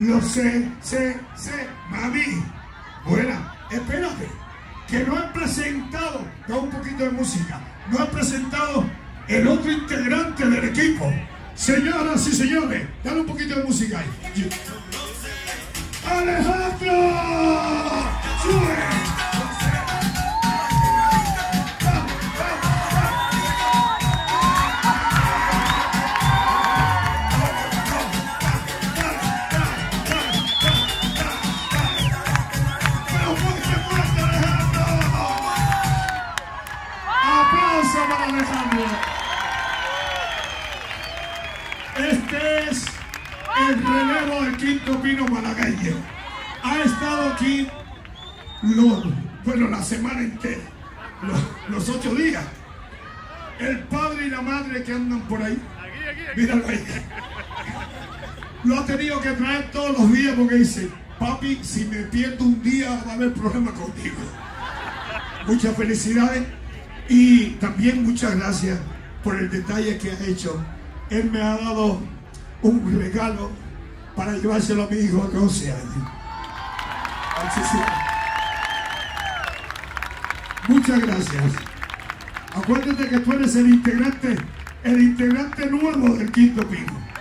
Lo sé, sé, sé. Mami, buena, espérate, que no he presentado, da un poquito de música, no he presentado el otro integrante del equipo. Señoras y señores, dale un poquito de música ahí. ¡Alejandro! Este es el relevo del quinto pino malagueño. Ha estado aquí los, bueno, la semana entera, los, los ocho días. El padre y la madre que andan por ahí, míralo ahí. Lo ha tenido que traer todos los días porque dice, papi, si me pierdo un día va a haber problema contigo. Muchas felicidades y también muchas gracias por el detalle que ha hecho. Él me ha dado un regalo para llevárselo a mi hijo de 11 años. Muchas gracias. Acuérdate que tú eres el integrante, el integrante nuevo del quinto pino.